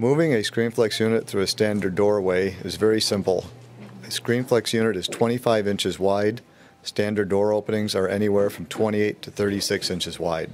Moving a ScreenFlex unit through a standard doorway is very simple. A ScreenFlex unit is 25 inches wide. Standard door openings are anywhere from 28 to 36 inches wide.